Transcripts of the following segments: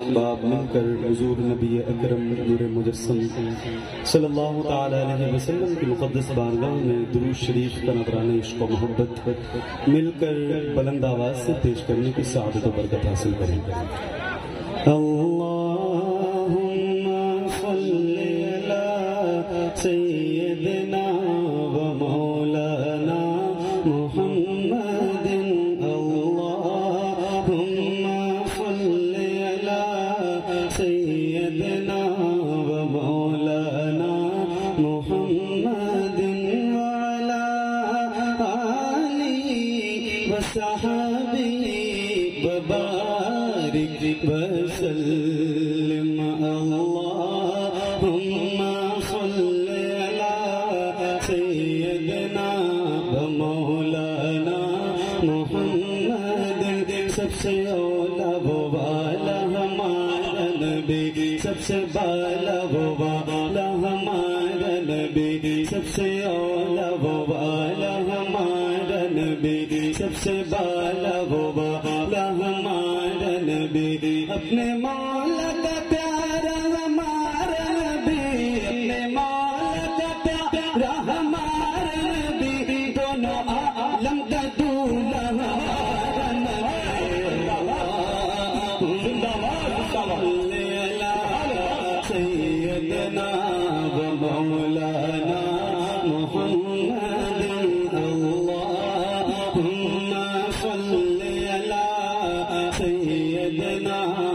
باب من کر حضور نبی اکرم نور مجسم. صلی اللہ تعالیٰ علیہ وسلم کی مقدس بارگاہ میں دروش شریف کا نبرانہ عشق و محبت مل کر بلند آواز سے پیش کرنے کی سعادت و برکت حاصل کریں۔ اللہم صلی اللہ سیدنا و مولانا sahabi barik wasallim Allahumma salli ala sayyidina wa maulana Muhammad. sabse ola wo wala sabse bala wo wala hamara sabse मौला का प्यारा अपने मौला का प्यारा मौलाना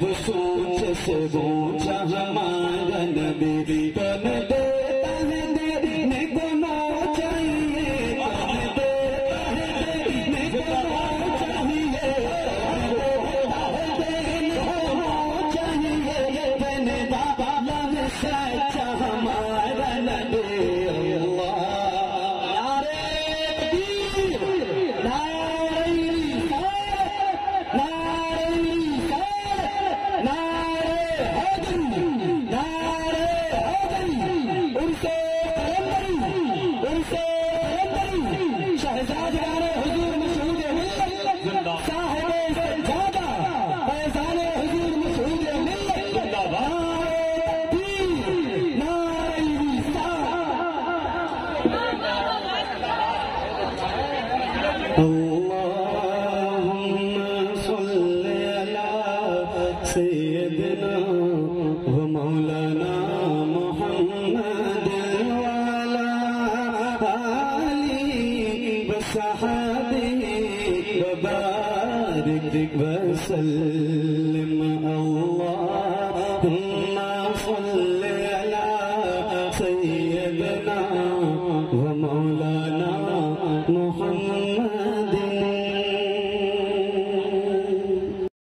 bu suç bu hamadan bir اللهم صل على سيدنا ومولانا محمد وعلى آله وصحبه وبارك وسلم. اللهم